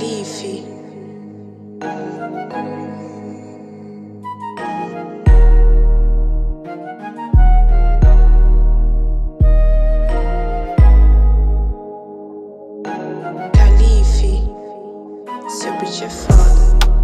Calife. Calife. Seu beat é foda.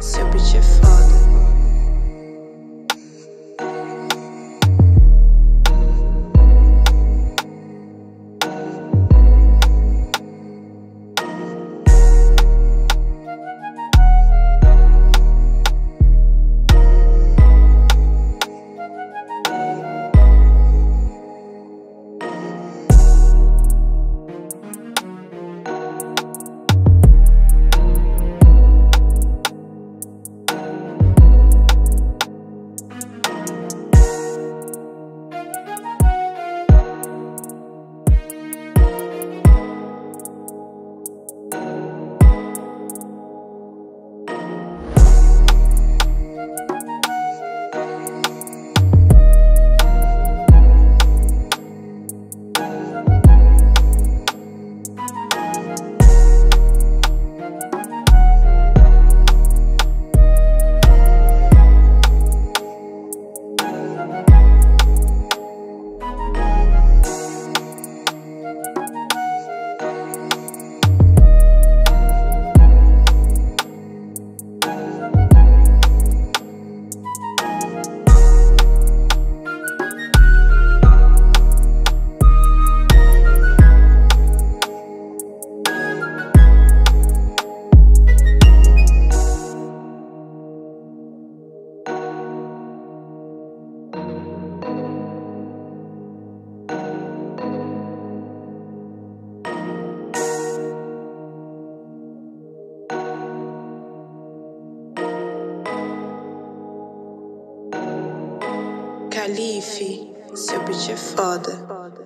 Super cheerful. Calife, seu beat é foda.